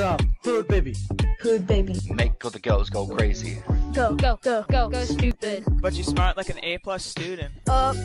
up? Hood baby. Hood baby. Make all the girls go crazy. Go, go, go, go, go, stupid. But you smart like an A plus student. Up.